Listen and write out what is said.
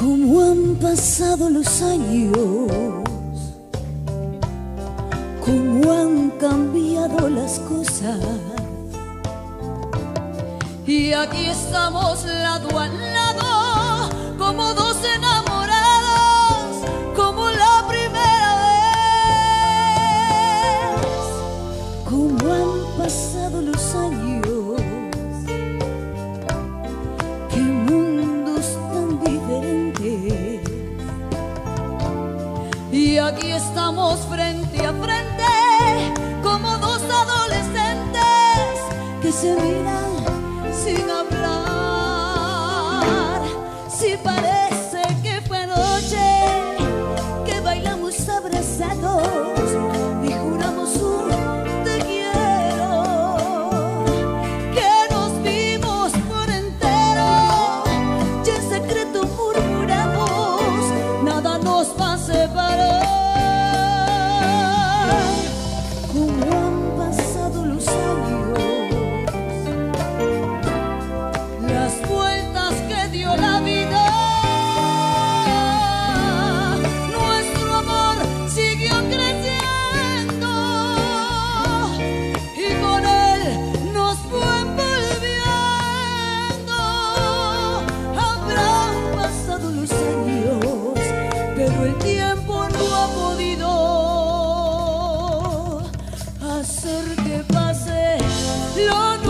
Cómo han pasado los años, cómo han cambiado las cosas. Y aquí estamos lado a lado, como dos enamorados, como la primera vez. Cómo han pasado los años, Y aquí estamos frente a frente, como dos adolescentes que se miran sin hablar. Si parece hacer que pase lo nuevo.